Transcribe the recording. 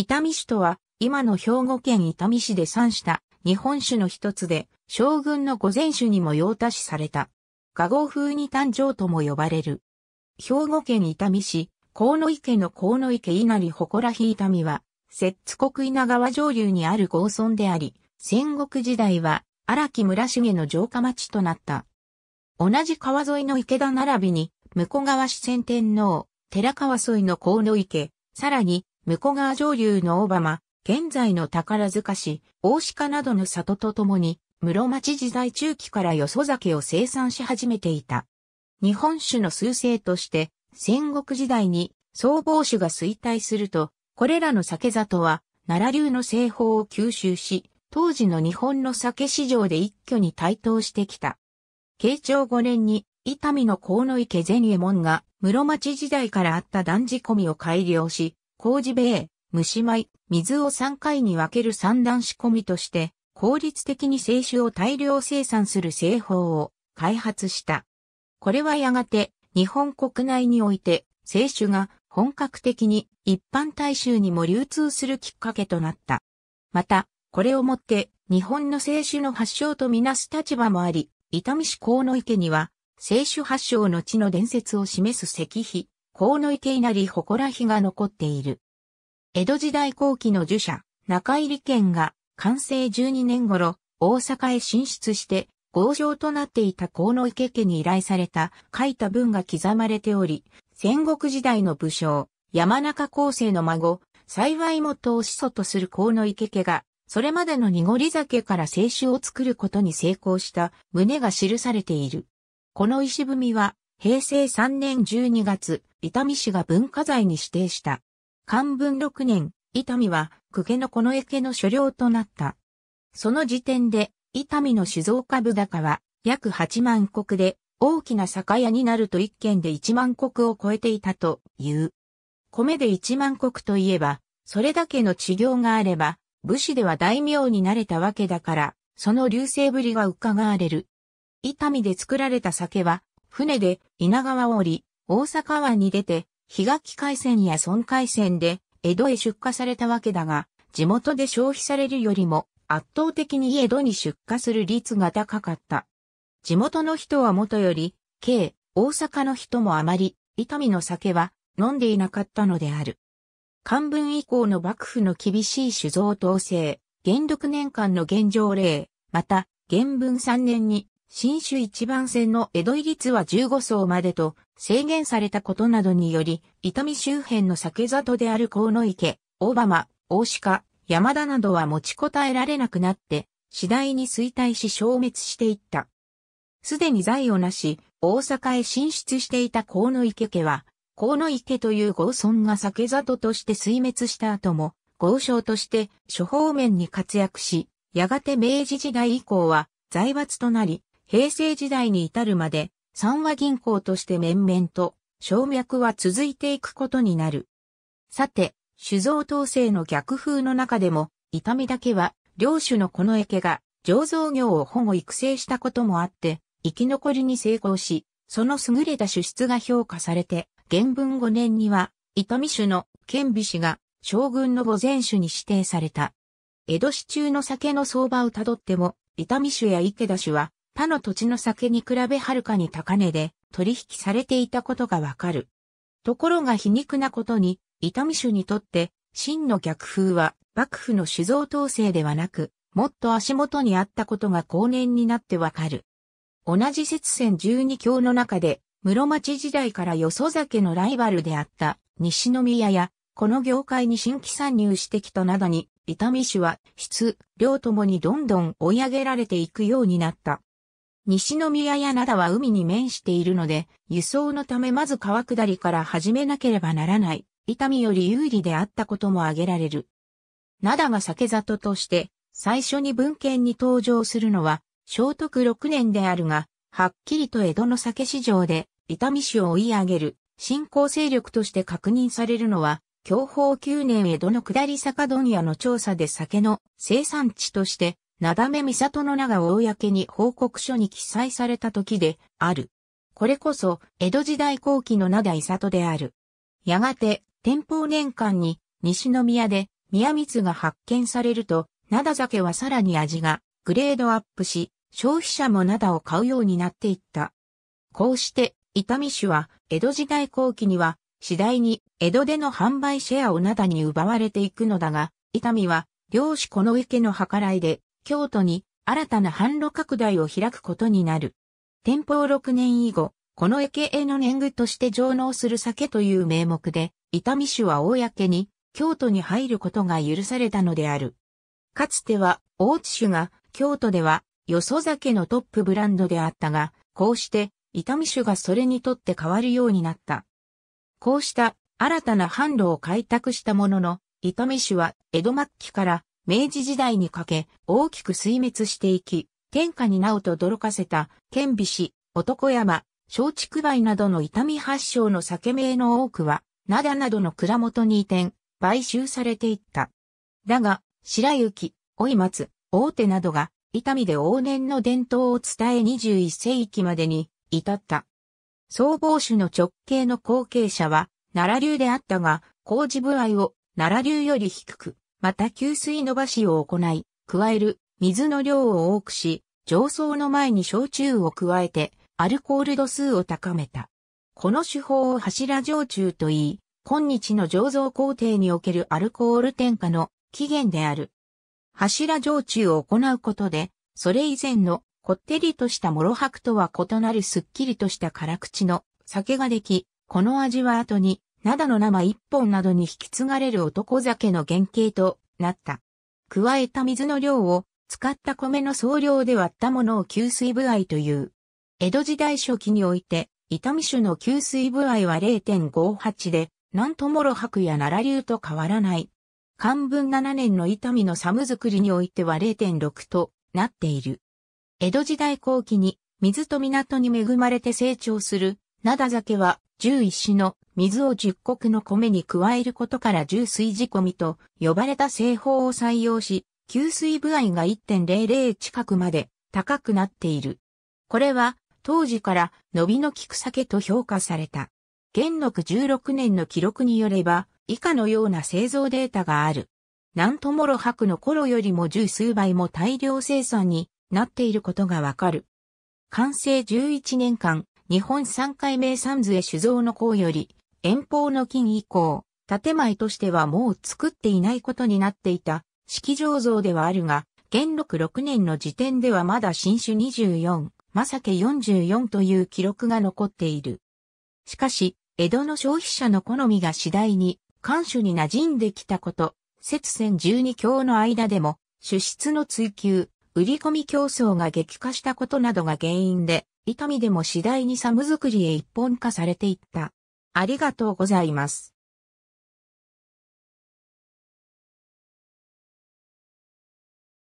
伊丹市とは、今の兵庫県伊丹市で産した日本酒の一つで、将軍の御前酒にも用足しされた。画号風に誕生とも呼ばれる。兵庫県伊丹市、河野池の河野池稲荷祠日伊丹は、摂津国稲川上流にある郷村であり、戦国時代は荒木村重の城下町となった。同じ川沿いの池田並びに、向川四川天皇、寺川沿いの河野池、さらに、向川上流の小浜、現在の宝塚市、大鹿などの里とともに、室町時代中期からよそ酒を生産し始めていた。日本酒の数勢として、戦国時代に総合酒が衰退すると、これらの酒里は奈良流の製法を吸収し、当時の日本の酒市場で一挙に台頭してきた。慶長5年に、伊丹の河野池前右衛門が、室町時代からあった断仕込みを改良し、麹米、蒸し米、水を3回に分ける三段仕込みとして、効率的に清酒を大量生産する製法を開発した。これはやがて日本国内において清酒が本格的に一般大衆にも流通するきっかけとなった。また、これをもって日本の清酒の発祥とみなす立場もあり、伊丹市河野池には清酒発祥の地の伝説を示す石碑、河野池稲荷祠碑が残っている。江戸時代後期の儒者、中入県が完成12年頃、大阪へ進出して、合場となっていた河野池家に依頼された書いた文が刻まれており、戦国時代の武将、山中厚生の孫、幸い元を始祖とする河野池家が、それまでの濁り酒から清酒を作ることに成功した旨が記されている。この石踏みは、平成3年12月、伊丹市が文化財に指定した。漢文6年、伊丹は、公家のこの池の所領となった。その時点で、伊丹の酒造株高は、約8万石で、大きな酒屋になると一軒で1万石を超えていたという。米で1万石といえば、それだけの治療があれば、武士では大名になれたわけだから、その流星ぶりが伺われる。伊丹で作られた酒は、船で稲川を降り、大阪湾に出て、日垣海鮮や孫海鮮で江戸へ出荷されたわけだが、地元で消費されるよりも圧倒的に江戸に出荷する率が高かった。地元の人はもとより、計大阪の人もあまり、伊丹の酒は飲んでいなかったのである。漢文以降の幕府の厳しい酒造統制、元禄年間の現状例、また、元文3年に新種一番線の江戸入り率は15層までと制限されたことなどにより、伊丹周辺の酒里である河野池、大浜、大鹿、山田などは持ちこたえられなくなって、次第に衰退し消滅していった。すでに財をなし、大阪へ進出していた河野池家は、河野池という豪村が酒里として衰滅した後も、豪商として諸方面に活躍し、やがて明治時代以降は財閥となり、平成時代に至るまで、三和銀行として面々と、省脈は続いていくことになる。さて、酒造統制の逆風の中でも、痛みだけは、領主のこの池が、醸造業を保護育成したこともあって、生き残りに成功し、その優れた主出が評価されて、元文5年には、痛み酒の剣美氏が将軍の御前酒に指定された。江戸市中の酒の相場をたどっても、痛み酒や池田酒は他の土地の酒に比べはるかに高値で取引されていたことがわかる。ところが皮肉なことに、伊丹種にとって真の逆風は幕府の酒造統制ではなく、もっと足元にあったことが後年になってわかる。同じ節船十二教の中で、室町時代からよそ酒のライバルであった西宮や、この業界に新規参入してきたなどに、伊丹種は質、量ともにどんどん追い上げられていくようになった。西宮や灘は海に面しているので、輸送のためまず川下りから始めなければならない、痛みより有利であったことも挙げられる。灘が酒里として、最初に文献に登場するのは、聖徳6年であるが、はっきりと江戸の酒市場で、痛み酒を追い上げる、新興勢力として確認されるのは、享保9年江戸の下り坂問屋の調査で酒の生産地としてなだめ美里の名が公に報告書に記載された時である。これこそ江戸時代後期の灘伊里である。やがて天保年間に西宮で宮蜜が発見されると、灘酒はさらに味がグレードアップし、消費者も灘を買うようになっていった。こうして、伊丹酒は江戸時代後期には次第に江戸での販売シェアを灘に奪われていくのだが、伊丹は漁師この池の計らいで京都に新たな販路拡大を開くことになる。天保6年以後、この池への年貢として上納する酒という名目で、伊丹酒は公に京都に入ることが許されたのである。かつては大津酒が京都ではよそ酒のトップブランドであったが、こうして伊丹酒がそれにとって変わるようになった。こうした新たな販路を開拓したものの、伊丹酒は江戸末期から明治時代にかけ大きく衰滅していき、天下になおと驚かせた県美市、男山、松竹梅などの伊丹発祥の酒名の多くは、灘などの蔵元に移転、買収されていった。だが、白雪、老松、大手などが、伊丹で往年の伝統を伝え21世紀までに至った。総合種の直系の後継者は、奈良流であったが、工事部合を奈良流より低く、また給水伸ばしを行い、加える水の量を多くし、上層の前に焼酎を加えて、アルコール度数を高めた。この手法を柱焼酎と言い、今日の醸造工程におけるアルコール添加の起源である。柱焼酎を行うことで、それ以前のこってりとしたモロ白とは異なるすっきりとした辛口の酒ができ、この味は後に、灘の生一本などに引き継がれる男酒の原型となった。加えた水の量を使った米の総量で割ったものを吸水部合という。江戸時代初期において、伊丹酒の吸水部合は0.58で、なんともろ白や奈良流と変わらない。漢文7年の痛みの寒作りにおいては0.6となっている。江戸時代後期に水と港に恵まれて成長する灘酒は11種の水を10国の米に加えることから重水仕込みと呼ばれた製法を採用し、吸水部合が1.00近くまで高くなっている。これは当時から伸びの効く酒と評価された。元禄16年の記録によれば、以下のような製造データがある。なんともろ白の頃よりも十数倍も大量生産になっていることがわかる。完成11年間、日本三回名三図へ酒造の項より、遠方の金以降、建前としてはもう作っていないことになっていた式醸造ではあるが、元禄6年の時点ではまだ新種24、正家44という記録が残っている。しかし、江戸の消費者の好みが次第に、官主に馴染んできたこと、節戦十二教の間でも、主出の追求、売り込み競争が激化したことなどが原因で、痛みでも次第にサム作りへ一本化されていった。ありがとうございます。